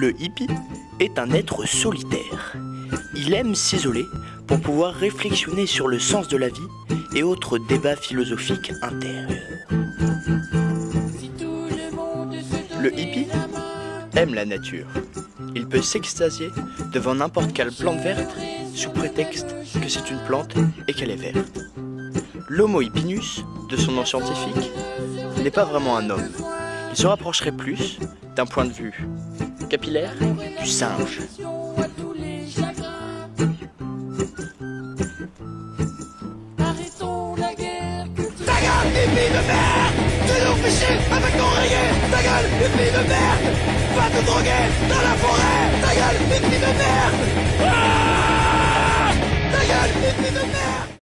Le hippie est un être solitaire. Il aime s'isoler pour pouvoir réflexionner sur le sens de la vie et autres débats philosophiques intérieurs. Le hippie aime la nature. Il peut s'extasier devant n'importe quelle plante verte sous prétexte que c'est une plante et qu'elle est verte. L'Homo hippinus, de son nom scientifique, n'est pas vraiment un homme. Il se rapprocherait plus, d'un point de vue capillaire, du singe. Ta gueule, hippie de merde Tu nous fais avec ton reggae Ta gueule, hippie de merde. Va te droguer dans la forêt. Ta gueule, hippie de merde. Ta gueule, hippie de merde